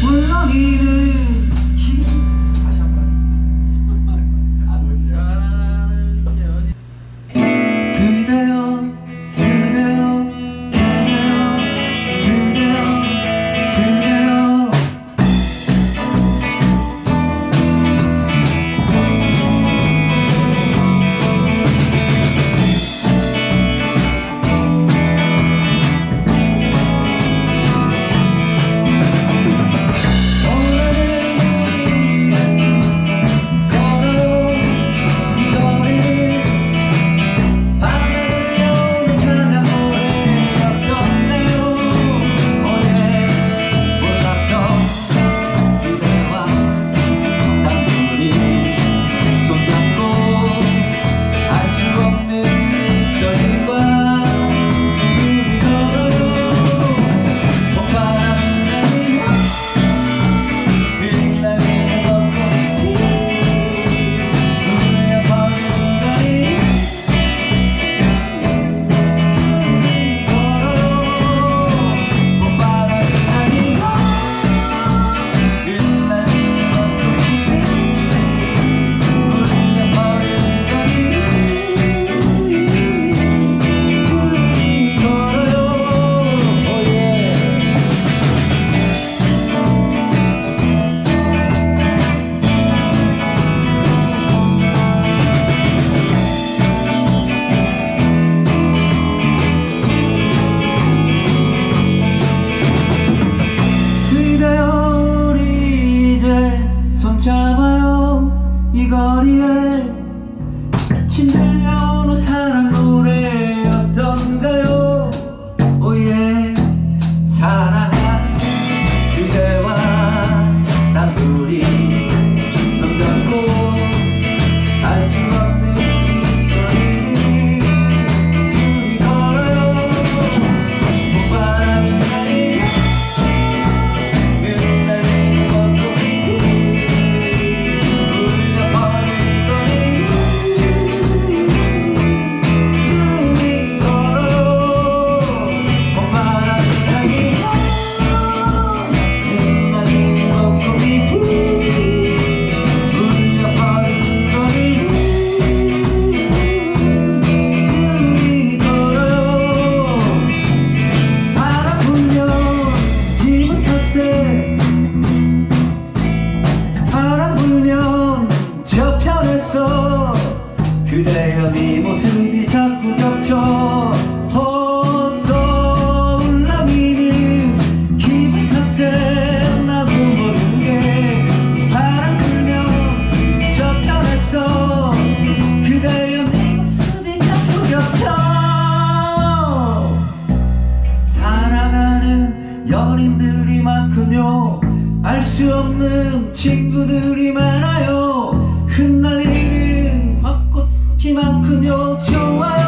물러기를 위에 침들려오는 사 보면요 알 수 없는 친구들이 많아요. 흩날리는 벚꽃이만큼요. 좋아요